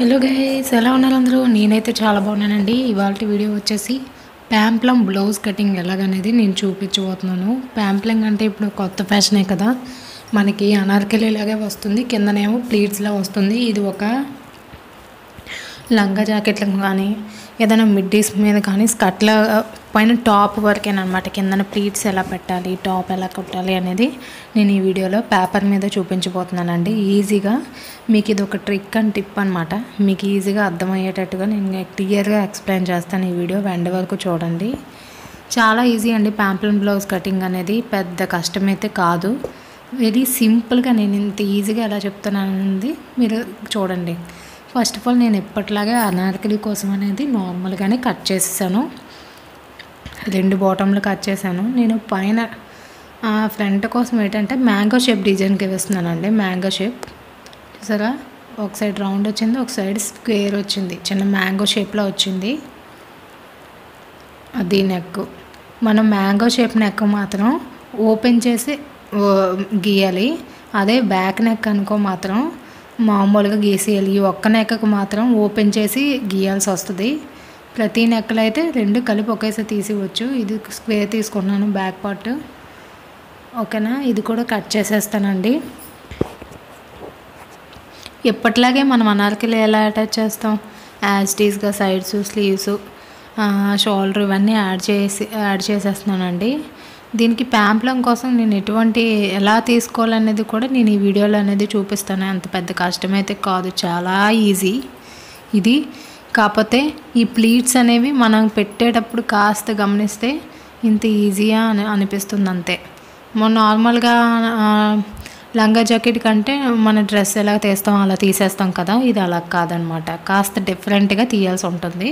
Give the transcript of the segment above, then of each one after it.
Hello guys ఎలా ఉన్నారు అందరూ? నేనైతే చాలా బాగున్నానండి. ఇవాళ వీడియో వచ్చేసి ప్యాంప్లం బ్లౌజ్ కటింగ్ ఎలాగనేది నేను చూపించబోతున్నాను. ప్యాంప్లింగ్ అంటే ఇప్పుడు కొత్త ఫ్యాషనే కదా. మనకి అనార్కలిలాగే వస్తుంది. కిందనేమో ప్లీట్స్లా వస్తుంది. ఇది ఒక లంగా జాకెట్లకు కానీ ఏదైనా మిడ్డీస్ మీద కానీ స్కట్ల పైన టాప్ వరకేనమాట కిందన ప్లీట్స్ ఎలా పెట్టాలి టాప్ ఎలా కొట్టాలి అనేది నేను ఈ వీడియోలో పేపర్ మీద చూపించబోతున్నానండి. ఈజీగా మీకు ఇది ఒక ట్రిక్ అండ్ టిప్ అనమాట మీకు ఈజీగా అర్థమయ్యేటట్టుగా నేను క్లియర్గా ఎక్స్ప్లెయిన్ చేస్తాను ఈ వీడియో వెండ వరకు చూడండి. చాలా ఈజీ అండి ప్యాంప్లన్ బ్లౌజ్ కటింగ్ అనేది. పెద్ద కష్టమైతే కాదు. వెరీ సింపుల్గా నేను ఇంత ఈజీగా ఎలా చెప్తున్నానండి మీరు చూడండి. ఫస్ట్ ఆఫ్ ఆల్ నేను ఎప్పట్లాగే అనార్కలి కోసం అనేది నార్మల్గానే కట్ చేసేసాను. రెండు బాటంలు కట్ చేశాను. నేను పైన ఫ్రంట్ కోసం ఏంటంటే మ్యాంగో షేప్ డిజైన్కి వేస్తున్నానండి. Mango shape. చూసారా? ఒక సైడ్ రౌండ్ వచ్చింది ఒక సైడ్ స్క్వేర్ వచ్చింది. చిన్న మ్యాంగో షేప్లో వచ్చింది. అది నెక్. మనం మ్యాంగో షేప్ నెక్ మాత్రం ఓపెన్ చేసి గీయాలి. అదే బ్యాక్ నెక్ అనుకో మాత్రం మామూలుగా గీసేయాలి. ఈ ఒక్క నెక్కకు మాత్రం ఓపెన్ చేసి గీయాల్సి వస్తుంది. ప్రతి నెక్కలు అయితే రెండు కలిపి ఒకేసారి తీసివచ్చు ఇది స్క్వేర్ తీసుకున్నాను బ్యాక్ పార్ట్. ఓకేనా? ఇది కూడా కట్ చేసేస్తానండి. ఎప్పటిలాగే మనం అనార్కలి ఎలా అటాచ్ చేస్తాం? యాజ్టీస్గా సైడ్స్ స్లీవ్స్ షోల్డర్ ఇవన్నీ యాడ్ చేసి యాడ్ చేసేస్తున్నానండి. దీనికి ప్యాంప్లం కోసం నేను ఎటువంటి ఎలా తీసుకోవాలనేది కూడా నేను ఈ వీడియోలో అనేది చూపిస్తాను. అంత పెద్ద కష్టమైతే కాదు. చాలా ఈజీ. ఇది కాకపోతే ఈ ప్లీట్స్ అనేవి మనం పెట్టేటప్పుడు కాస్త గమనిస్తే ఇంత ఈజీగా అని అనిపిస్తుంది అంతే మనం నార్మల్గా లంగా జాకెట్ కంటే మన డ్రెస్ ఎలా తీస్తాం అలా తీసేస్తాం కదా ఇది అలా కాదనమాట. కాస్త డిఫరెంట్గా తీయాల్సి ఉంటుంది.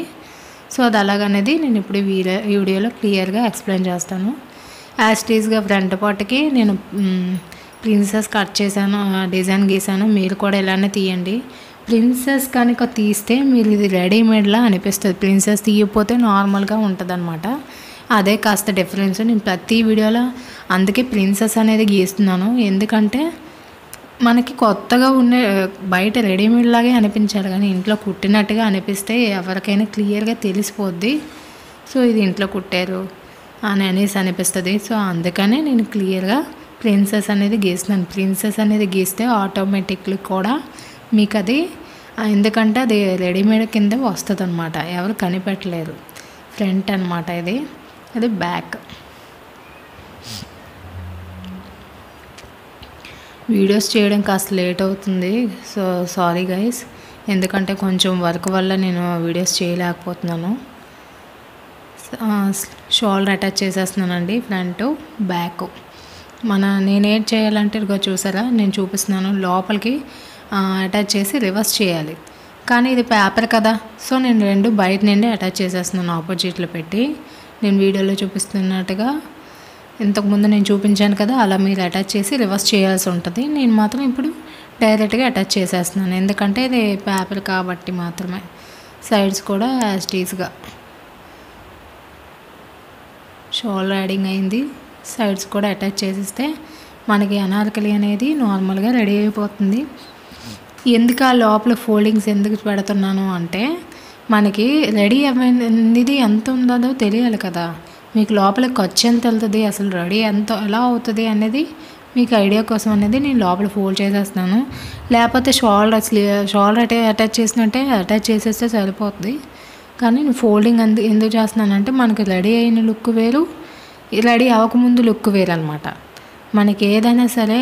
సో అది అలాగనేది నేను ఇప్పుడు వీడియో వీడియోలో క్లియర్గా ఎక్స్ప్లెయిన్ చేస్తాను. యాస్టీస్గా ఫ్రంట్ పార్ట్కి నేను ప్రిన్సెస్ కట్ చేశాను డిజైన్ గీసాను మీరు కూడా ఇలానే తీయండి. ప్రిన్సెస్ కనుక తీస్తే మీరు ఇది రెడీమేడ్లా అనిపిస్తుంది. ప్రిన్సెస్ తీయకపోతే నార్మల్గా ఉంటుంది అనమాట అదే కాస్త డిఫరెన్స్. నేను ప్రతి వీడియోలో అందుకే ప్రిన్సెస్ అనేది గీస్తున్నాను. ఎందుకంటే మనకి కొత్తగా ఉండే బయట రెడీమేడ్ లాగే అనిపించాలి కానీ ఇంట్లో కుట్టినట్టుగా అనిపిస్తే ఎవరికైనా క్లియర్గా తెలిసిపోద్ది. సో ఇది ఇంట్లో కుట్టారు అని అనేసి అనిపిస్తుంది. సో అందుకనే నేను క్లియర్గా ప్రిన్సెస్ అనేది గీస్తున్నాను. ప్రిన్సెస్ అనేది గీస్తే ఆటోమేటిక్లీ కూడా మీకు అది ఎందుకంటే అది రెడీమేడ్ కింద వస్తుంది అనమాట ఎవరు కనిపెట్టలేరు. ఫ్రంట్ అనమాట ఇది. అది బ్యాక్. వీడియోస్ చేయడం కాస్త లేట్ అవుతుంది. So sorry guys. ఎందుకంటే కొంచెం వర్క్ వల్ల నేను వీడియోస్ చేయలేకపోతున్నాను. Shoulder attach చేసేస్తున్నానండి. Front back. మన నేనేం చేయాలంటే ఇదిగో చూసారా? నేను చూపిస్తున్నాను. లోపలికి అటాచ్ చేసి రివర్స్ చేయాలి. కానీ ఇది పేపర్ కదా. సో నేను రెండు బయట నుండి అటాచ్ చేసేస్తున్నాను ఆపోజిట్లో పెట్టి. నేను వీడియోలో చూపిస్తున్నట్టుగా ఇంతకుముందు నేను చూపించాను కదా అలా మీరు అటాచ్ చేసి రివర్స్ చేయాల్సి ఉంటుంది. నేను మాత్రం ఇప్పుడు డైరెక్ట్గా అటాచ్ చేసేస్తున్నాను. ఎందుకంటే ఇది పేపర్ కాబట్టి మాత్రమే. సైడ్స్ కూడా యాస్టీస్గా షోల్డర్ యాడింగ్ అయింది. సైడ్స్ కూడా అటాచ్ చేసిస్తే మనకి అనార్కలి అనేది నార్మల్గా రెడీ అయిపోతుంది. ఎందుకు ఆ లోపల ఫోల్డింగ్స్ ఎందుకు పెడుతున్నాను అంటే మనకి రెడీ అయింది ఎంత ఉందో తెలియాలి కదా. మీకు లోపల ఖర్చు ఎంత వెళ్తుంది అసలు రెడీ ఎంత ఎలా అవుతుంది అనేది మీకు ఐడియా కోసం అనేది నేను లోపల ఫోల్డ్ చేసేస్తున్నాను. లేకపోతే షోల్డర్ షోల్డర్ అటే అటాచ్ చేసినట్టే అటాచ్ చేసేస్తే సరిపోతుంది. కానీ నేను ఫోల్డింగ్ అందు ఎందుకు చేస్తున్నానంటే మనకి రెడీ అయిన లుక్ వేరు రెడీ అవ్వకముందు లుక్ వేరు అనమాట మనకి ఏదైనా సరే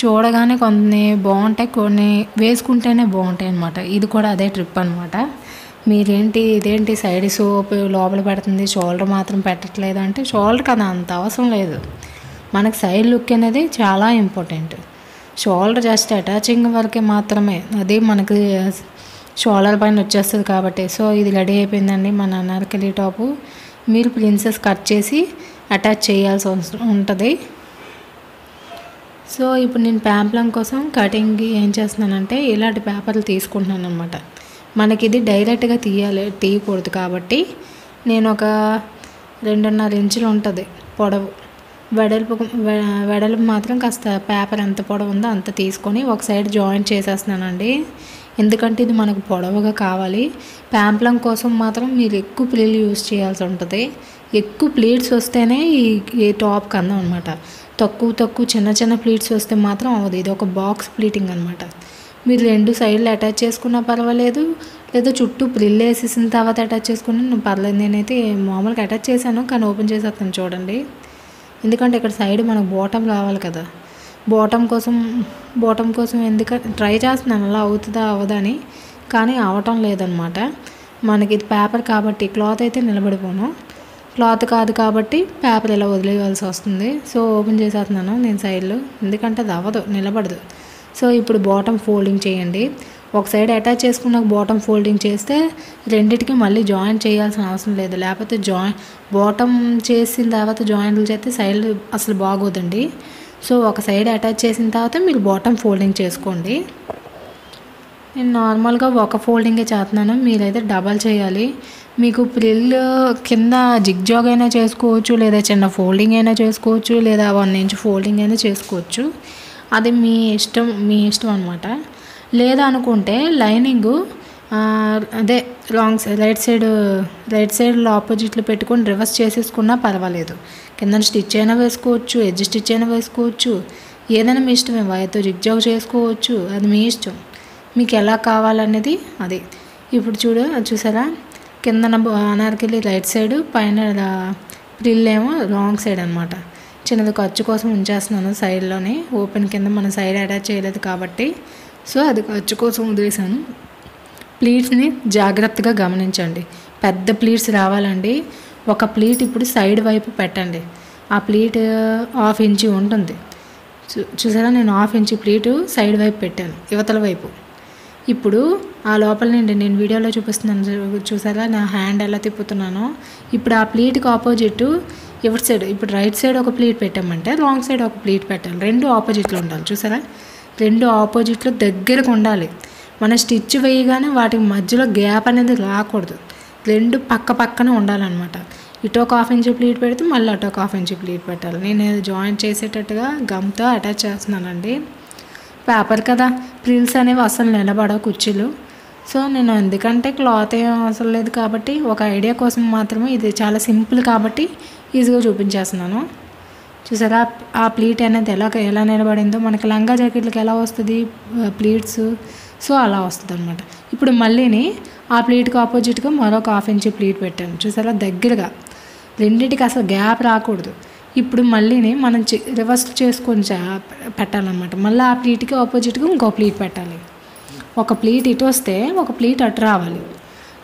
చూడగానే కొన్ని బాగుంటాయి కొన్ని వేసుకుంటేనే బాగుంటాయి అనమాట ఇది కూడా అదే ట్రిప్ అనమాట మీరేంటి ఇదేంటి సైడ్ సోప్ లోపల పెడుతుంది షోల్డర్ మాత్రం పెట్టట్లేదు అంటే షోల్డర్ కదా అంత అవసరం లేదు. మనకు సైడ్ లుక్ అనేది చాలా ఇంపార్టెంట్ షోల్డర్ జస్ట్ అటాచింగ్ వరకే మాత్రమే. అది మనకి షోల్డర్ పైన వచ్చేస్తుంది కాబట్టి. సో ఇది రెడీ అయిపోయిందండి మన అనార్కలి టాపు. మీరు ప్రిన్సెస్ కట్ చేసి అటాచ్ చేయాల్సి ఉంటుంది. సో ఇప్పుడు నేను ప్యాంప్లం కోసం కటింగ్కి ఏం చేస్తున్నానంటే ఇలాంటి పేపర్లు తీసుకుంటున్నాను అనమాట మనకి ఇది డైరెక్ట్గా తీయాలి తీయకూడదు కాబట్టి నేను ఒక రెండున్నర ఇంచులు ఉంటుంది పొడవు. వెడల్పు వెడల్పు మాత్రం కాస్త పేపర్ ఎంత పొడవు ఉందో అంత తీసుకొని ఒక సైడ్ జాయింట్ చేసేస్తున్నానండి. ఎందుకంటే ఇది మనకు పొడవుగా కావాలి. ప్యాంప్లం కోసం మాత్రం మీరు ఎక్కువ ప్లీలు యూస్ చేయాల్సి ఉంటుంది. ఎక్కువ ప్లీట్స్ వస్తేనే ఈ ఈ టాప్కి అందం అనమాట తక్కువ తక్కువ చిన్న చిన్న ప్లీట్స్ వస్తే మాత్రం అవ్వదు. ఇది ఒక బాక్స్ ప్లీటింగ్ అనమాట మీరు రెండు సైడ్లు అటాచ్ చేసుకున్నా పర్వాలేదు. లేదా చుట్టూ ప్రిల్ వేసేసిన తర్వాత అటాచ్ చేసుకున్నా నేను పర్లేదు. నేనైతే మామూలుగా అటాచ్ చేశాను కానీ ఓపెన్ చేసేస్తాను చూడండి. ఎందుకంటే ఇక్కడ సైడ్ మనకు బాటమ్ రావాలి కదా. బాటమ్ కోసం బాటమ్ కోసం ఎందుకంటే ట్రై చేస్తున్నాను. అలా అవుతుందా? అవదా అని. కానీ అవటం లేదనమాట మనకి ఇది పేపర్ కాబట్టి క్లాత్ అయితే నిలబడిపోను. క్లాత్ కాదు కాబట్టి పేపర్ ఇలా వదిలేయవలసి వస్తుంది. సో ఓపెన్ చేసేస్తున్నాను నేను సైడ్లో. ఎందుకంటే అది అవ్వదు నిలబడదు. సో ఇప్పుడు బాటమ్ ఫోల్డింగ్ చేయండి. ఒక సైడ్ అటాచ్ చేసుకున్నాక బాటమ్ ఫోల్డింగ్ చేస్తే రెండింటికి మళ్ళీ జాయింట్ చేయాల్సిన అవసరం లేదు. లేకపోతే జాయిన్ బాటమ్ చేసిన తర్వాత జాయింట్లు చేస్తే సైడ్ అసలు బాగోదండి. సో ఒక సైడ్ అటాచ్ చేసిన తర్వాత మీరు బాటమ్ ఫోల్డింగ్ చేసుకోండి. నేను నార్మల్గా ఒక ఫోల్డింగే చేస్తున్నాను. మీరైతే డబల్ చేయాలి. మీకు ప్రిల్ కింద జిగ్ జాగ్ అయినా చేసుకోవచ్చు లేదా చిన్న ఫోల్డింగ్ అయినా చేసుకోవచ్చు లేదా వన్ ఇంచ్ ఫోల్డింగ్ అయినా చేసుకోవచ్చు. అది మీ ఇష్టం మీ ఇష్టం అనమాట లేదా అనుకుంటే లైనింగ్ అదే wrong side right side right side ఆపోజిట్లో పెట్టుకొని రివర్స్ చేసేసుకున్నా పర్వాలేదు. కింద స్టిచ్ అయినా వేసుకోవచ్చు ఎడ్జ్ స్టిచ్ అయినా వేసుకోవచ్చు. ఏదైనా మీ ఇష్టమే వైర్తో జిగ్ జాగ్ చేసుకోవచ్చు. అది మీ ఇష్టం. మీకు ఎలా కావాలనేది అది. ఇప్పుడు చూడు చూసారా? కిందన అనార్కెళ్ళి రైట్ సైడ్ పైన ప్రిల్ ఏమో రాంగ్ సైడ్ అనమాట చిన్నది ఖర్చు కోసం ఉంచేస్తున్నాను సైడ్లోనే. ఓపెన్ కింద మన సైడ్ అటాచ్ చేయలేదు కాబట్టి. సో అది ఖర్చు కోసం వదిలేసాను ప్లీట్స్ని జాగ్రత్తగా గమనించండి. పెద్ద ప్లీట్స్ రావాలండి. ఒక ప్లీట్ ఇప్పుడు సైడ్ వైపు పెట్టండి. ఆ ప్లీట్ హాఫ్ ఇంచి ఉంటుంది. చూ చూసారా? నేను హాఫ్ ఇంచి ప్లీటు సైడ్ వైపు పెట్టాను యువతల వైపు. ఇప్పుడు ఆ లోపల నుండి నేను వీడియోలో చూపిస్తున్నాను. చూసారా? నా హ్యాండ్ ఎలా తిప్పుతున్నానో. ఇప్పుడు ఆ ప్లీట్కి ఆపోజిట్ ఎవరి సైడ్ ఇప్పుడు రైట్ సైడ్ ఒక ప్లీట్ పెట్టామంటే రాంగ్ సైడ్ ఒక ప్లీట్ పెట్టాలి. రెండు ఆపోజిట్లో ఉండాలి. చూసారా? రెండు ఆపోజిట్లో దగ్గరకు ఉండాలి. మన స్టిచ్ వేయగానే వాటి మధ్యలో గ్యాప్ అనేది రాకూడదు. రెండు పక్క పక్కన ఉండాలన్నమాట. ఇటు ఒక హాఫ్ ఇంచ్ ప్లీట్ పెడితే మళ్ళీ అటు ఒక హాఫ్ ఇంచ్ ప్లీట్ పెట్టాలి. నేను జాయింట్ చేసేటట్టుగా గమ్తో అటాచ్ చేస్తున్నానండి. పేపర్ కదా ప్రిల్స్ అనేవి అసలు నిలబడవు కుర్చీలు. సో నేను ఎందుకంటే క్లాత్ ఏం అవసరం లేదు కాబట్టి ఒక ఐడియా కోసం మాత్రమే ఇది చాలా సింపుల్ కాబట్టి ఈజీగా చూపించేస్తున్నాను. చూసారా ఆ ప్లీట్ అనేది ఎలా ఎలా నిలబడిందో మనకి లంగా జాకెట్లకు ఎలా వస్తుంది ప్లీట్స్. సో అలా వస్తుంది అనమాట ఇప్పుడు మళ్ళీని ఆ ప్లీట్కి ఆపోజిట్గా మరొక హాఫ్ ఇంచ్ ప్లీట్ పెట్టాను. చూసారా దగ్గరగా. రెండింటికి అసలు గ్యాప్ రాకూడదు. ఇప్పుడు మళ్ళీని మనం రివర్స్ చేసుకొని పెట్టాలన్నమాట. మళ్ళీ ఆ ప్లీట్కి ఆపోజిట్గా ఇంకో ప్లీట్ పెట్టాలి. ఒక ప్లీట్ ఇటు వస్తే ఒక ప్లీట్ అటు రావాలి.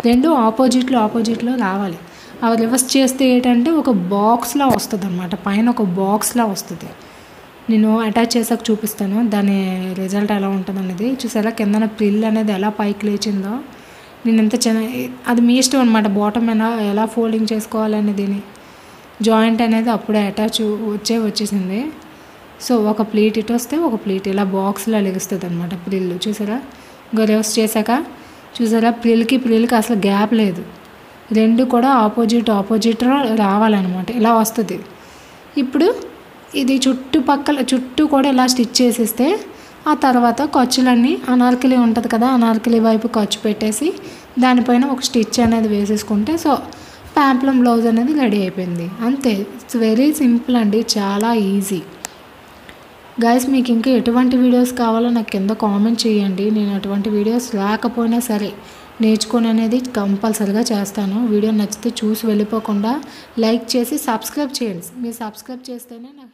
రెండు ఆపోజిట్లో ఆపోజిట్లో రావాలి. అవి రివర్స్ చేస్తే ఏంటంటే ఒక బాక్స్లా వస్తుంది అనమాట పైన ఒక బాక్స్లా వస్తుంది. నేను అటాచ్ చేసాక చూపిస్తాను. దాని రిజల్ట్ ఎలా ఉంటుంది అనేది చూసారా? కిందన ప్రిల్ అనేది ఎలా పైకి లేచిందో. నేను ఎంత చిన్న అది మీ ఇష్టం అనమాట బాటమ్ ఎలా ఎలా ఫోల్డింగ్ చేసుకోవాలనేది. జాయింట్ అనేది అప్పుడే అటాచ్ వచ్చే వచ్చేసింది. సో ఒక ప్లేట్ ఇటు వస్తే ఒక ప్లేట్ ఇలా బాక్స్లో లెగుస్తుంది అనమాట ప్రిల్. చూసారా? గొరవస్ చేశాక చూసారా? ప్రిల్కి ప్రిల్కి అసలు గ్యాప్ లేదు. రెండు కూడా ఆపోజిట్ ఆపోజిట్ రావాలన్నమాట. ఇలా వస్తుంది. ఇప్పుడు ఇది చుట్టుపక్కల చుట్టూ కూడా ఇలా స్టిచ్ చేసేస్తే ఆ తర్వాత ఖర్చులన్నీ అనార్కలి ఉంటుంది కదా అనార్కలి వైపు ఖర్చు పెట్టేసి దానిపైన ఒక స్టిచ్ అనేది వేసేసుకుంటే సో ప్యాంప్లం బ్లౌజ్ అనేది రెడీ అయిపోయింది. అంతే. ఇట్స్ వెరీ సింపుల్ అండి. చాలా ఈజీ గైస్ మీకు ఇంకా ఎటువంటి వీడియోస్ కావాలో నాకు కింద కామెంట్ చేయండి. నేను అటువంటి వీడియోస్ లేకపోయినా సరే నేర్చుకొని అనేది కంపల్సరిగా చేస్తాను. వీడియో నచ్చితే చూసి వెళ్ళిపోకుండా లైక్ చేసి సబ్స్క్రైబ్ చేయండి. మీరు సబ్స్క్రైబ్ చేస్తేనే నాకు